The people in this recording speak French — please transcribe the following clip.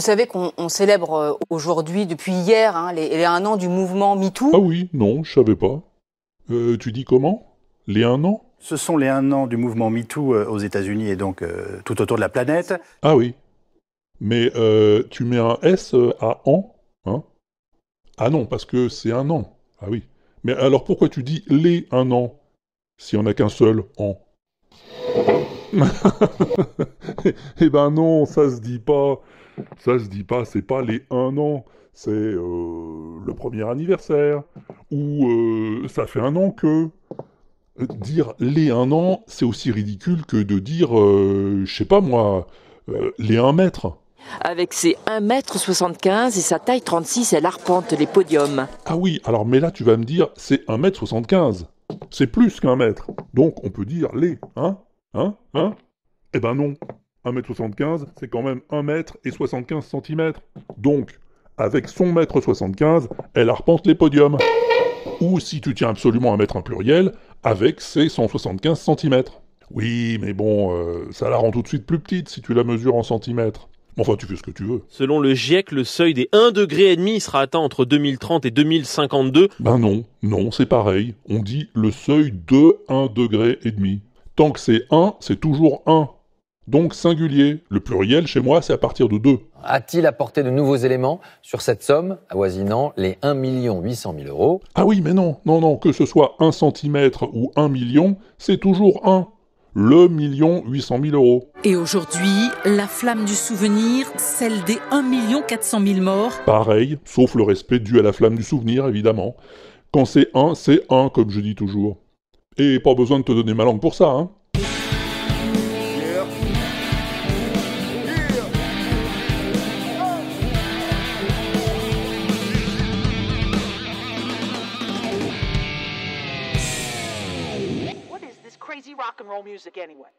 savez qu'on célèbre euh, aujourd'hui, depuis hier, hein, les, un an du mouvement MeToo. Ah oui, non, je savais pas. Euh, tu dis comment? Les un an? Ce sont les un an du mouvement MeToo aux États-Unis et donc tout autour de la planète. Ah oui. Mais tu mets un S à an, hein? Ah non, parce que c'est un an. Ah oui. Mais alors pourquoi tu dis les un an s'il n'y en a qu'un seul an? Eh ben non, ça se dit pas. Ça se dit pas, c'est pas les un an. C'est euh, le premier anniversaire. Ou euh, ça fait un an que. Dire les un an, c'est aussi ridicule que de dire, euh, je sais pas moi, les un mètre. Avec ses 1m75 et sa taille 36, elle arpente les podiums. Ah oui, alors mais là tu vas me dire, c'est 1m75. C'est plus qu'un mètre. Donc on peut dire les, hein Hein? Hein? Eh ben non. 1m75, c'est quand même 1 mètre et 75 cm. Donc, avec son mètre 75, elle arpente les podiums. Ou si tu tiens absolument à mettre un pluriel, avec ses 175 cm. Oui, mais bon, euh, ça la rend tout de suite plus petite si tu la mesures en centimètres. Enfin, tu fais ce que tu veux. Selon le GIEC, le seuil des 1,5 degré et demi sera atteint entre 2030 et 2052. Ben non, non, c'est pareil. On dit le seuil de 1 degré et demi. Tant que c'est 1, c'est toujours 1. Donc singulier. Le pluriel, chez moi, c'est à partir de 2. A-t-il apporté de nouveaux éléments sur cette somme avoisinant les 1 800 000 euros? Ah oui, mais non, non, non, que ce soit 1 cm ou 1 million, c'est toujours 1 le million 800 000 euros. Et aujourd'hui, la flamme du souvenir, celle des 1 400 000 morts. Pareil, sauf le respect dû à la flamme du souvenir, évidemment. Quand c'est 1, c'est 1, comme je dis toujours. Et pas besoin de te donner ma langue pour ça, hein. What is this crazy rock and roll music anyway?